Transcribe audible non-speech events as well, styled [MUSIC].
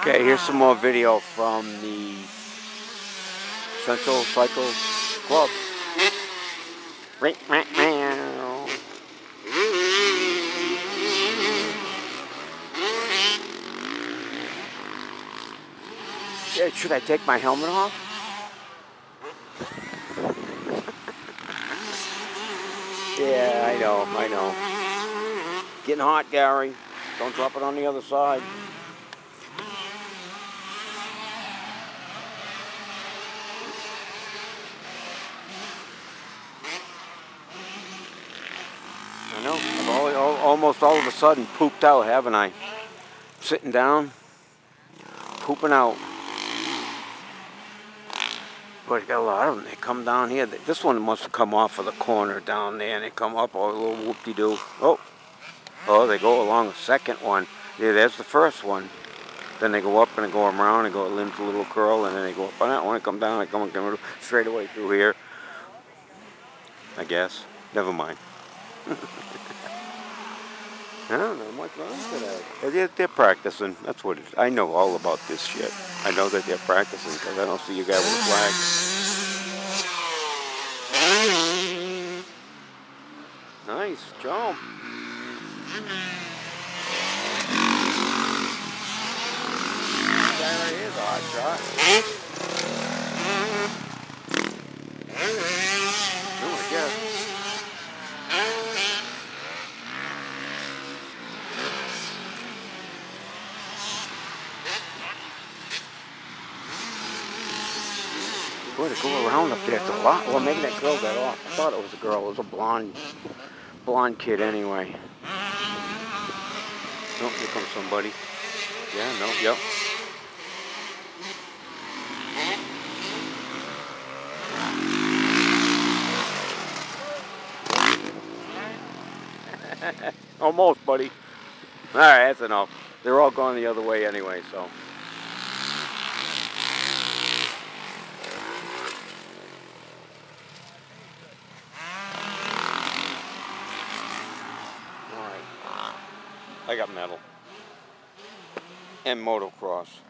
Okay, here's some more video from the Central Cycle Club. Should I take my helmet off? [LAUGHS] yeah, I know, I know. Getting hot, Gary. Don't drop it on the other side. Know. I've all, almost all of a sudden pooped out, haven't I? Sitting down, pooping out. But you got a lot of them. They come down here. This one must have come off of the corner down there, and they come up a little whoop-de-doo. Oh, oh, they go along the second one. Yeah, there's the first one. Then they go up and they go around and go into a little curl, and then they go up on that one and come down and come, come straight away through here. I guess. Never mind. I don't know much wrong today. They're, they're practicing. That's what it is. I know all about this shit. I know that they're practicing because I don't see you guy with a flag. Nice jump. That right here is a hot shot. Boy, to go around up there, it's a lot. Well, maybe that girl got off. I thought it was a girl. It was a blonde, blonde kid anyway. Oh, here comes somebody. Yeah, no, yep. [LAUGHS] Almost, buddy. All right, that's enough. They're all going the other way anyway, so. I got metal. And motocross.